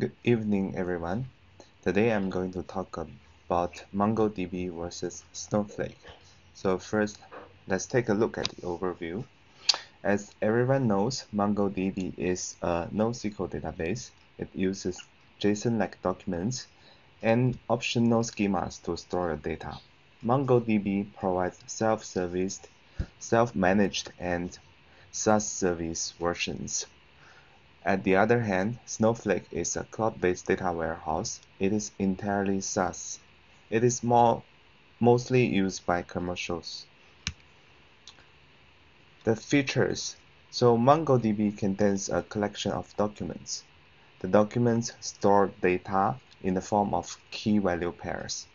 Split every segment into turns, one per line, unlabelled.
Good evening, everyone. Today I'm going to talk about MongoDB versus Snowflake. So first, let's take a look at the overview. As everyone knows, MongoDB is a NoSQL database. It uses JSON-like documents and optional schemas to store the data. MongoDB provides self-serviced, self-managed, and SaaS service versions. At the other hand, Snowflake is a cloud-based data warehouse. It is entirely SaaS. It is more mostly used by commercials. The features. So MongoDB contains a collection of documents. The documents store data in the form of key value pairs.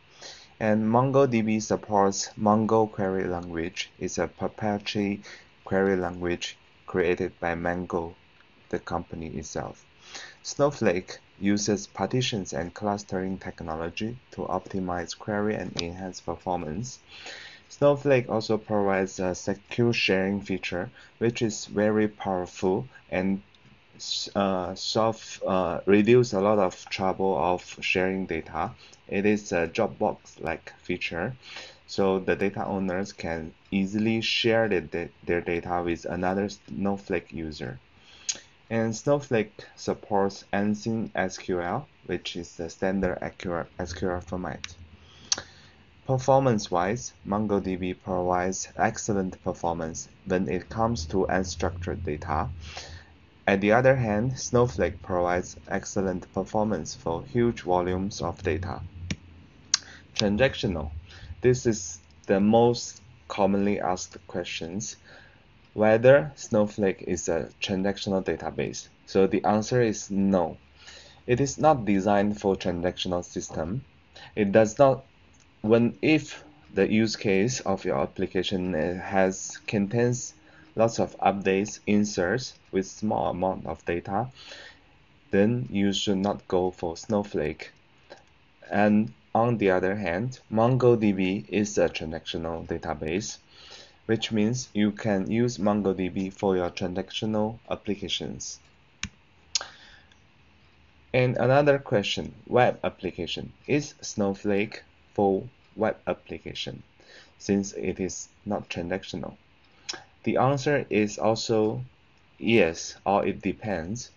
And MongoDB supports Mongo Query Language. It's a proprietary query language created by Mongo the company itself. Snowflake uses partitions and clustering technology to optimize query and enhance performance. Snowflake also provides a secure sharing feature, which is very powerful and uh, solve, uh, reduce a lot of trouble of sharing data. It is a Dropbox-like feature, so the data owners can easily share the, their data with another Snowflake user. And Snowflake supports ANSI SQL, which is the standard SQL format. Performance-wise, MongoDB provides excellent performance when it comes to unstructured data. At the other hand, Snowflake provides excellent performance for huge volumes of data. Transactional. This is the most commonly asked questions whether Snowflake is a transactional database. So the answer is no. It is not designed for transactional system. It does not when if the use case of your application has contains lots of updates, inserts with small amount of data, then you should not go for Snowflake. And on the other hand, MongoDB is a transactional database which means you can use MongoDB for your transactional applications. And another question, web application. Is Snowflake for web application since it is not transactional? The answer is also yes, or it depends.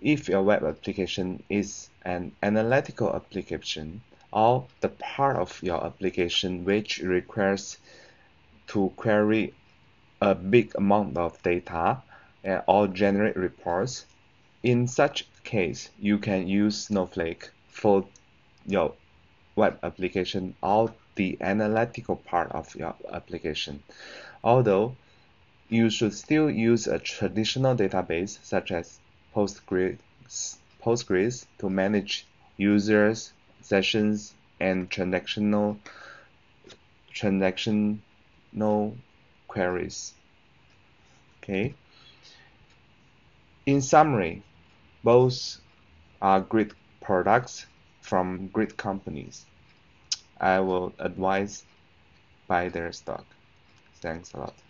If your web application is an analytical application or the part of your application which requires to query a big amount of data or generate reports. In such case, you can use Snowflake for your web application or the analytical part of your application. Although you should still use a traditional database such as Postgres, Postgres to manage users, sessions, and transactional transaction no queries. Okay. In summary, both are great products from great companies. I will advise buy their stock. Thanks a lot.